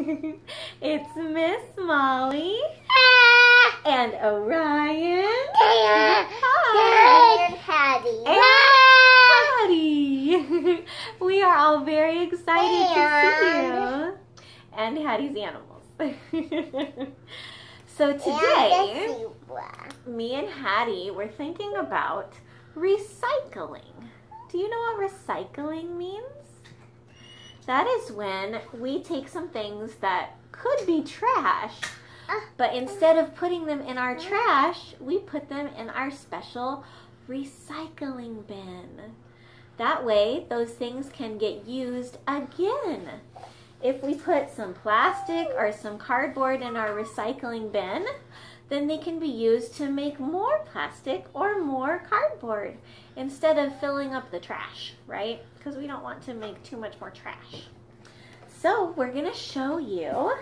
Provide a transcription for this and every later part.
it's Miss Molly and Orion. And Hattie. And Hattie. we are all very excited to see you. And Hattie's animals. so today, me and Hattie were thinking about recycling. Do you know what recycling means? That is when we take some things that could be trash, uh. but instead of putting them in our trash, we put them in our special recycling bin. That way, those things can get used again. If we put some plastic or some cardboard in our recycling bin, then they can be used to make more plastic or more cardboard instead of filling up the trash, right? Because we don't want to make too much more trash. So we're gonna show you,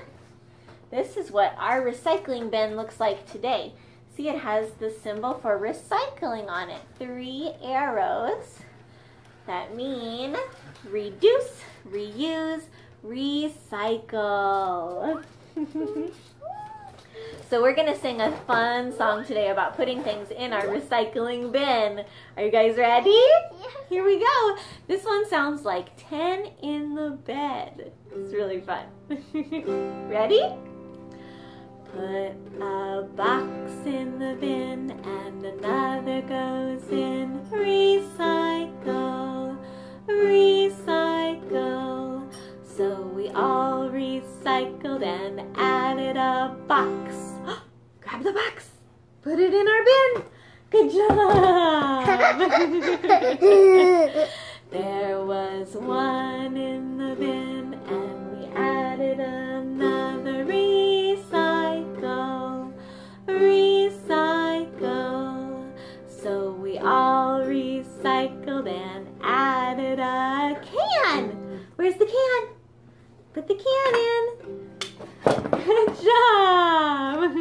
this is what our recycling bin looks like today. See, it has the symbol for recycling on it. Three arrows that mean reduce, reuse, recycle. So we're gonna sing a fun song today about putting things in our recycling bin. Are you guys ready? Yes. Here we go. This one sounds like 10 in the bed. It's really fun. ready? Put a box in the bin and another goes in. And added a box. Grab the box. Put it in our bin. Good job. there was one in the bin and we added another. Recycle, recycle. So we all recycled and added a can. Where's the can? Put the can in. Good job.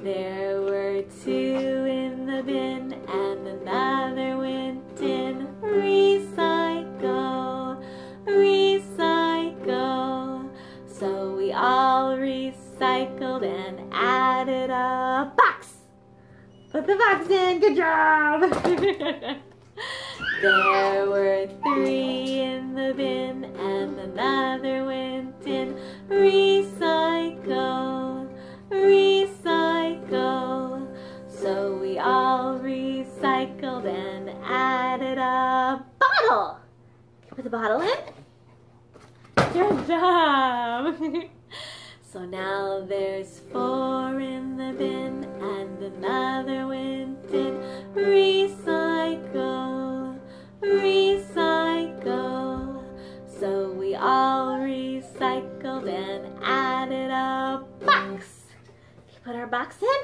There were two in the bin and another went in. Recycle, recycle. So we all recycled and added a box. Put the box in. Good job. there were three in the bin and another bottle in. Good job. so now there's four in the bin and another went in. Recycle, recycle. So we all recycled and added a box. Put our box in.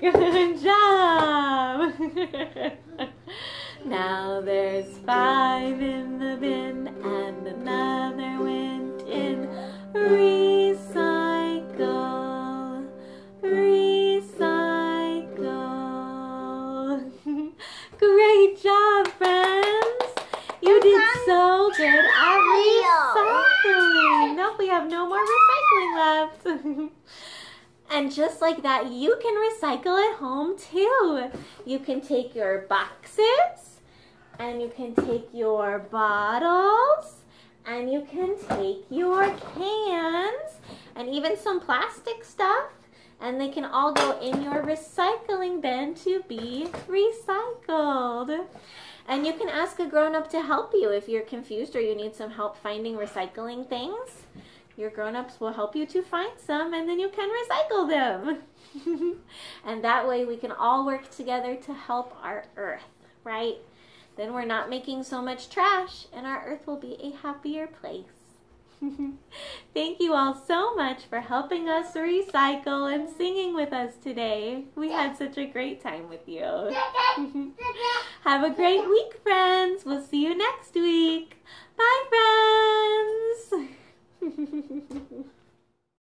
Good job. now there's five in the bin and another went in. Recycle, recycle. Great job, friends. You did so good at recycling. Nope, we have no more recycling left. and just like that, you can recycle at home too. You can take your boxes and you can take your bottles and you can take your cans and even some plastic stuff and they can all go in your recycling bin to be recycled. And you can ask a grown-up to help you if you're confused or you need some help finding recycling things. Your grown-ups will help you to find some and then you can recycle them. and that way we can all work together to help our earth, right? Then we're not making so much trash and our earth will be a happier place. Thank you all so much for helping us recycle and singing with us today. We had such a great time with you. Have a great week, friends. We'll see you next week.